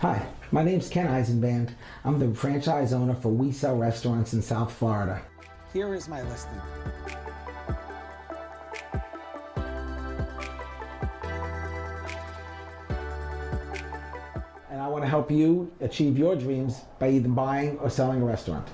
Hi, my name's Ken Eisenband. I'm the franchise owner for We Sell Restaurants in South Florida. Here is my listing. And I want to help you achieve your dreams by either buying or selling a restaurant.